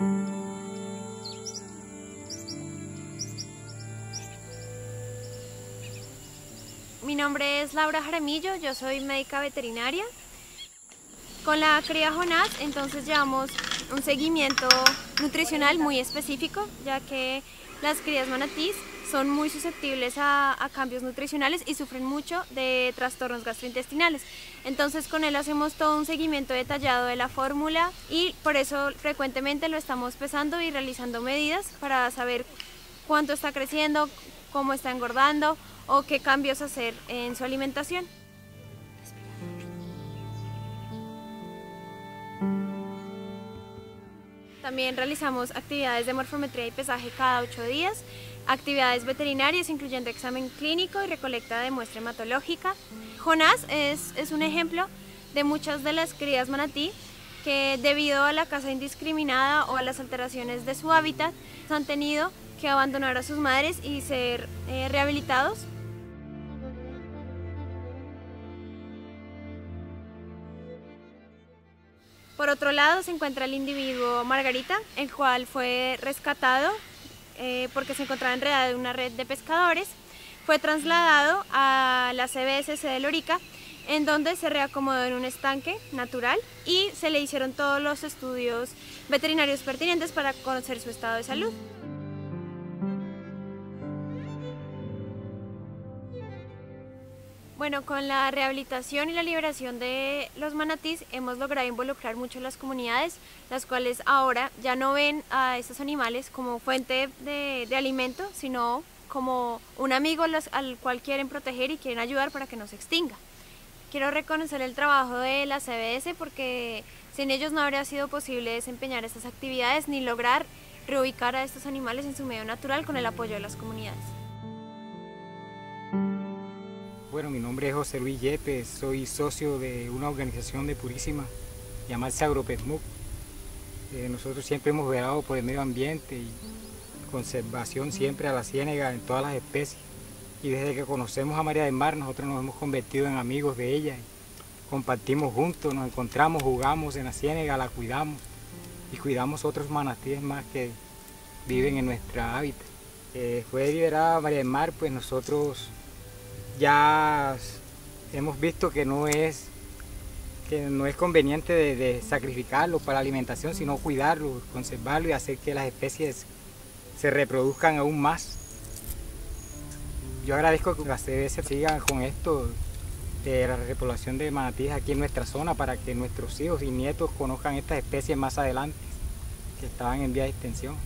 Mi nombre es Laura Jaramillo, yo soy médica veterinaria. Con la cría Jonás, entonces llevamos un seguimiento nutricional muy específico, ya que las crías manatís son muy susceptibles a, cambios nutricionales y sufren mucho de trastornos gastrointestinales. Entonces con él hacemos todo un seguimiento detallado de la fórmula y por eso frecuentemente lo estamos pesando y realizando medidas para saber cuánto está creciendo, cómo está engordando o qué cambios hacer en su alimentación. También realizamos actividades de morfometría y pesaje cada ocho días, actividades veterinarias incluyendo examen clínico y recolecta de muestra hematológica. Jonás es, es un ejemplo de muchas de las crías manatí que debido a la caza indiscriminada o a las alteraciones de su hábitat han tenido que abandonar a sus madres y ser eh, rehabilitados Por otro lado se encuentra el individuo Margarita, el cual fue rescatado eh, porque se encontraba enredado en una red de pescadores. Fue trasladado a la CBSC de Lorica, en donde se reacomodó en un estanque natural y se le hicieron todos los estudios veterinarios pertinentes para conocer su estado de salud. Bueno, con la rehabilitación y la liberación de los manatís hemos logrado involucrar mucho a las comunidades, las cuales ahora ya no ven a estos animales como fuente de, alimento, sino como un amigo al cual quieren proteger y quieren ayudar para que no se extinga. Quiero reconocer el trabajo de la CBS porque sin ellos no habría sido posible desempeñar estas actividades ni lograr reubicar a estos animales en su medio natural con el apoyo de las comunidades. Bueno, mi nombre es José Luis Yepes, soy socio de una organización de Purísima, llamarse Agropetmuc. Eh, nosotros siempre hemos velado por el medio ambiente y conservación siempre a la ciénaga en todas las especies. Y desde que conocemos a María del Mar, nosotros nos hemos convertido en amigos de ella. compartimos juntos, nos encontramos, jugamos en la ciénaga, la cuidamos y cuidamos otros manatíes más que viven en nuestra hábitat. Eh, fue liberada María del Mar, pues nosotros ya hemos visto que no es, que no es conveniente de, sacrificarlo para la alimentación, sino cuidarlo, conservarlo y hacer que las especies se reproduzcan aún más. Yo agradezco que las CBS sigan con esto de la repoblación de manatíes aquí en nuestra zona para que nuestros hijos y nietos conozcan estas especies más adelante que estaban en vía de extensión.